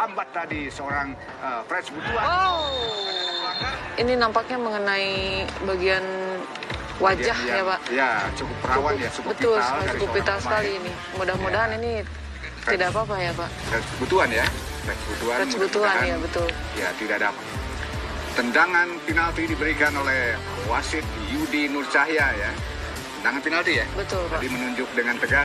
lambat tadi seorang uh, Fred Butuan. Oh, ini nampaknya mengenai bagian wajah Dia- ya Pak. Ya, cukup perawan ya, cukup betul, vital Betul, cukup vital sekali ini. Mudah-mudahan iya. ini tidak apa-apa ya Pak. Fred Butuan ya, Fred Butuan. Fred Butuan ya betul. Ya, tidak ada tendangan penalti diberikan oleh wasit Yudi Nur Cahya ya. Tendangan penalti ya. Betul Pak. Tadi menunjuk dengan tegas